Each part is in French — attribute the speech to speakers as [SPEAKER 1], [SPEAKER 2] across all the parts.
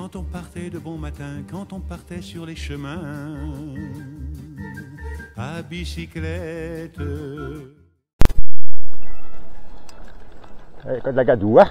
[SPEAKER 1] quand on partait de bon matin, quand on partait sur les chemins à bicyclette.
[SPEAKER 2] Ecco la gadua.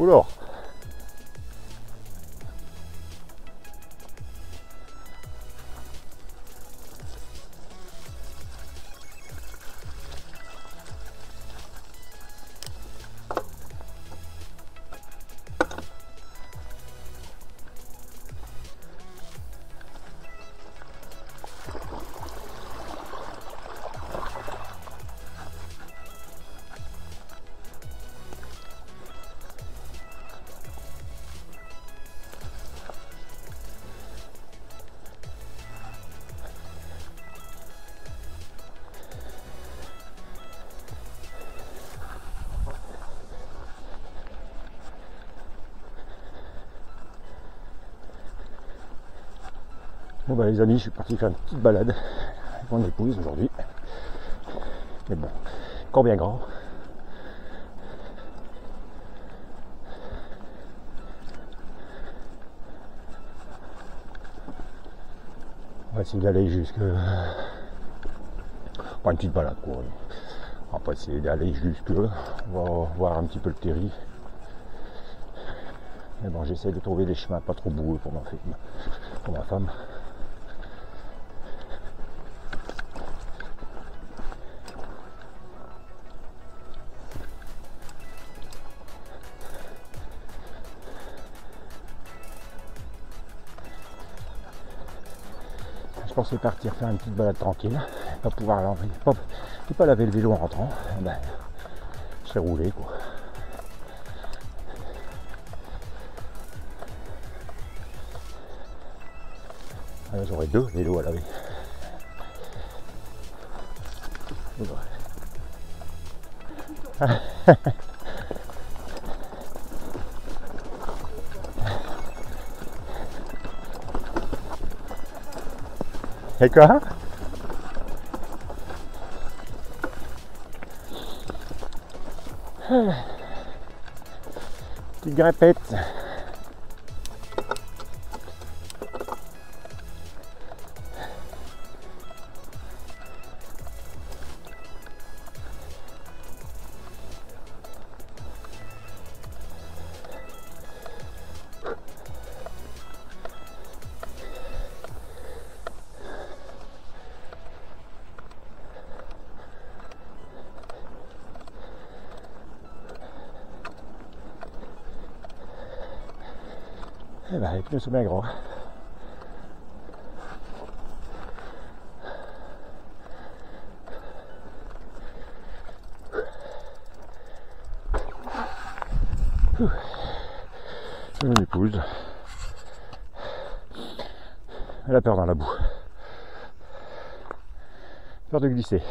[SPEAKER 2] Oula Bon bah les amis, je suis parti faire une petite balade avec mon épouse aujourd'hui. Mais bon, encore bien grand. On va essayer d'aller jusque. Pas une petite balade quoi. On va essayer d'aller jusque. On va voir un petit peu le terri. Mais bon, j'essaie de trouver des chemins pas trop boueux pour pour ma femme. Pensais partir faire une petite balade tranquille, pas pouvoir laver, pas, pas laver le vélo en rentrant. Ben, serais roulé quoi. Ah, J'aurais deux vélos à laver. Et quoi Petite grimpette. Ben, les pneus sont bien. C'est mon. Elle a peur dans la boue. Peur de glisser.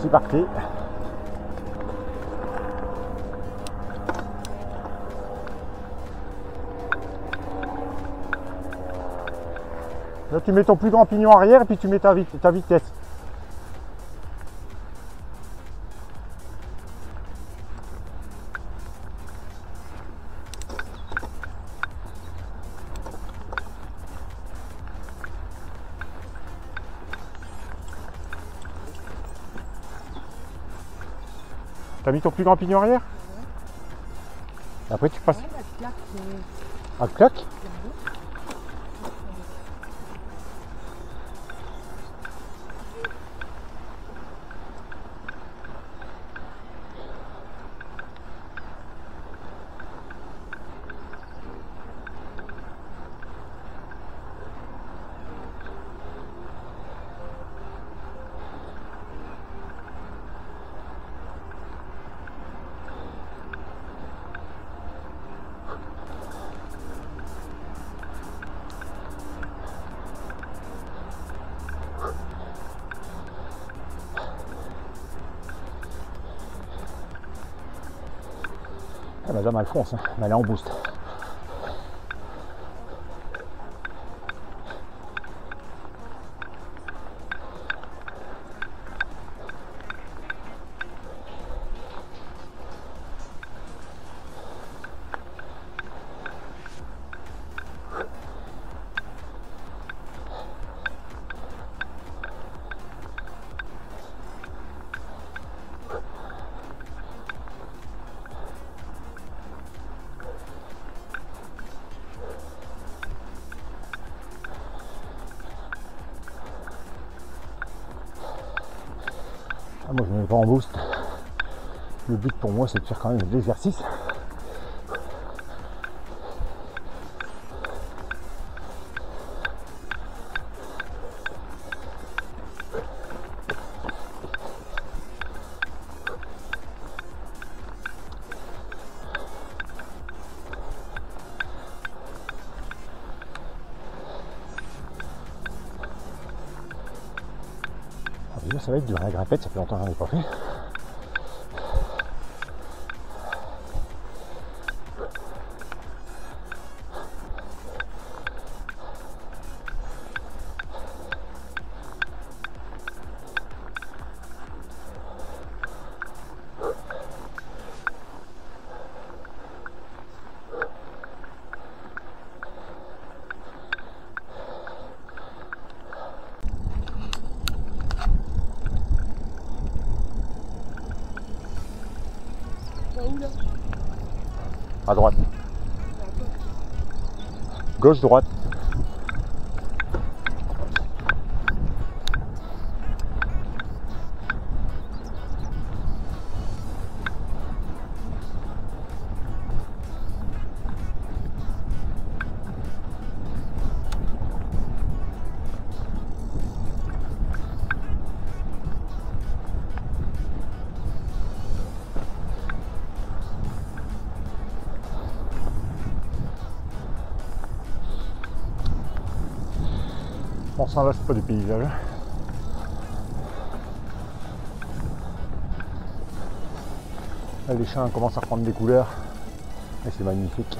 [SPEAKER 2] C'est parti. Là, tu mets ton plus grand pignon arrière et puis tu mets ta vitesse. T'as mis ton plus grand pignon arrière? Après tu passes. Ah, claque Ah, hein. mais elle est en Ah, moi je ne mets pas en boost. Le but pour moi c'est de faire quand même de l'exercice. Ça va être dur, la grimpette, ça fait longtemps que j'en ai pas fait. À droite. Gauche, droite. Là, c'est pas du paysage. Là, les champs commencent à reprendre des couleurs. Et c'est magnifique.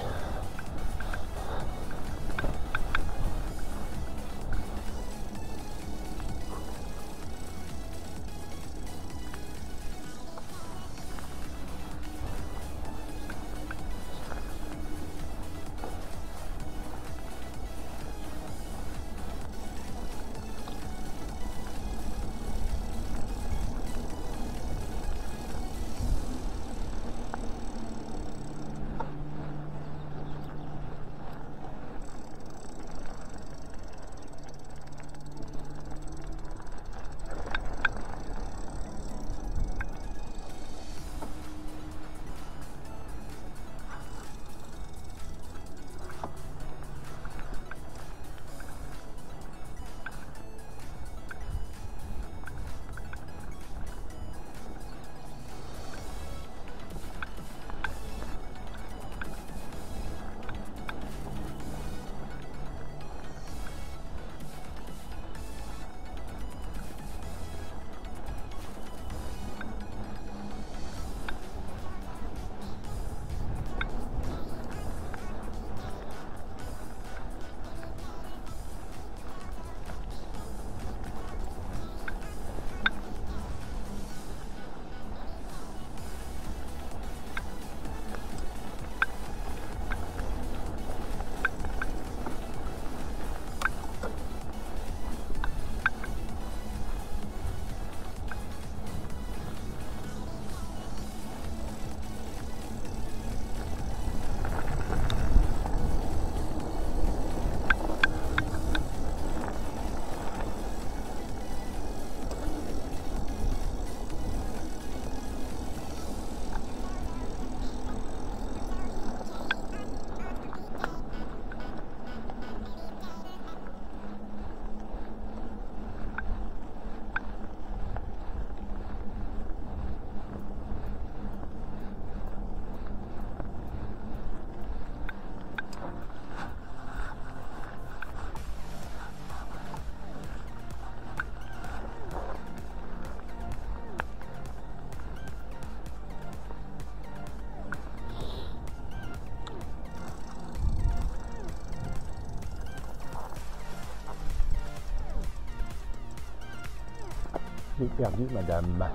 [SPEAKER 2] Je l'ai perdu, madame.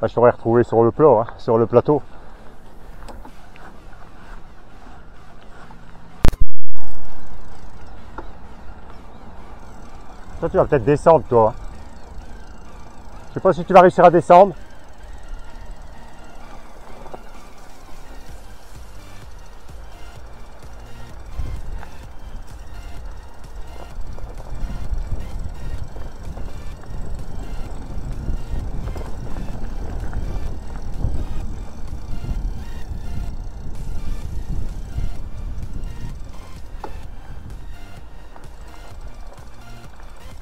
[SPEAKER 2] Bah, je t'aurais retrouvé sur le plat, hein, sur le plateau. Toi, tu vas peut-être descendre, toi. Je sais pas si tu vas réussir à descendre.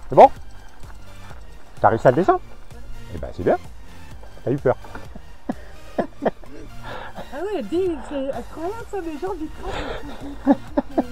[SPEAKER 2] C'est bon? T'as réussi à le descendre? Eh ben c'est bien. T'as eu peur.
[SPEAKER 3] Ah ouais, dis, c'est incroyable ça, les gens du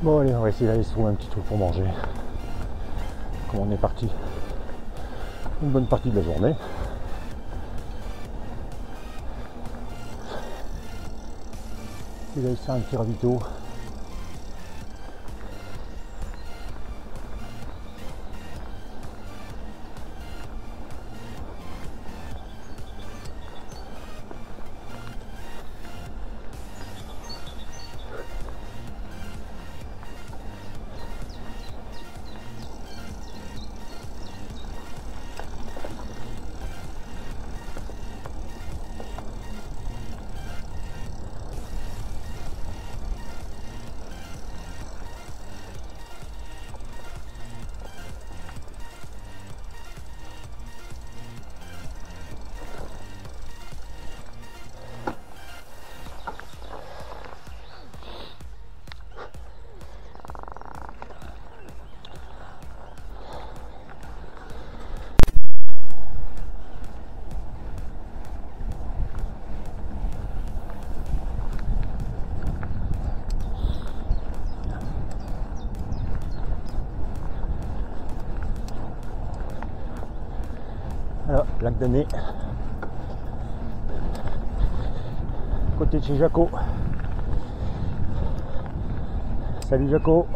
[SPEAKER 2] Bon allez, on va essayer d'aller se trouver un petit truc pour manger. Comme on est parti une bonne partie de la journée. Il va faire un petit ravito. Lac d'année. Côté de chez Jaco. Salut Jaco.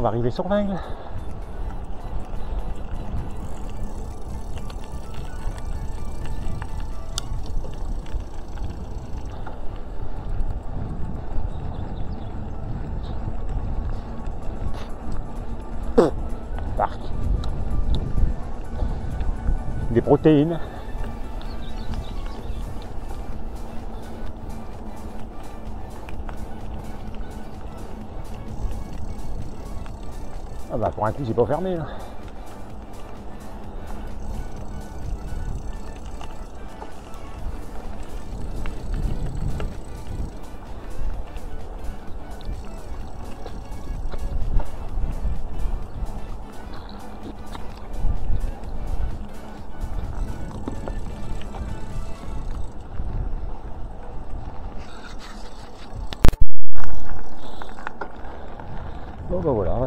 [SPEAKER 2] qu'on va arriver sur l'angle. Parc. Des protéines. Pour un coup c'est pas fermé là.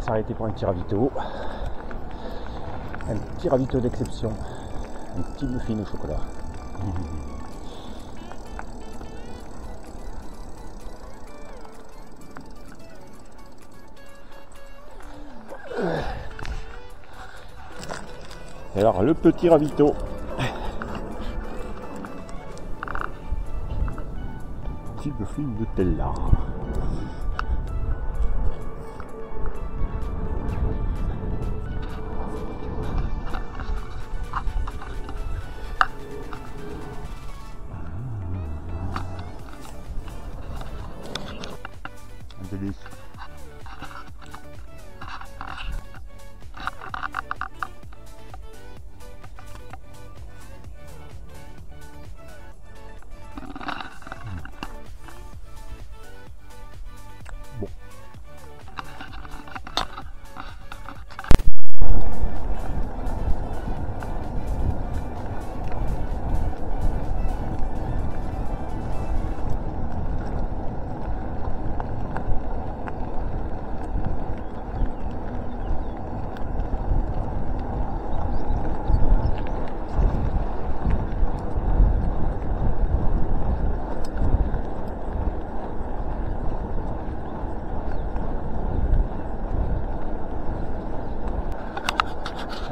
[SPEAKER 2] S'arrêter pour un petit ravito. Un petit ravito d'exception. Un petit muffin au chocolat. Alors le petit ravito. Petit muffin de Tella.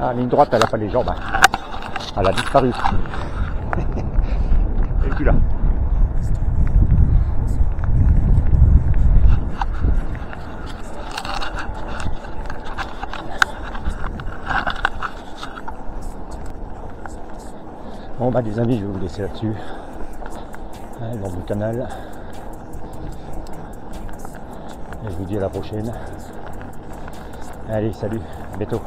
[SPEAKER 2] Ah, ligne droite, elle n'a pas les jambes. hein. Elle a disparu. Elle est plus là. Bon bah les amis, je vais vous laisser là-dessus. Hein, dans le canal. Et je vous dis à la prochaine. Allez, salut, à bientôt.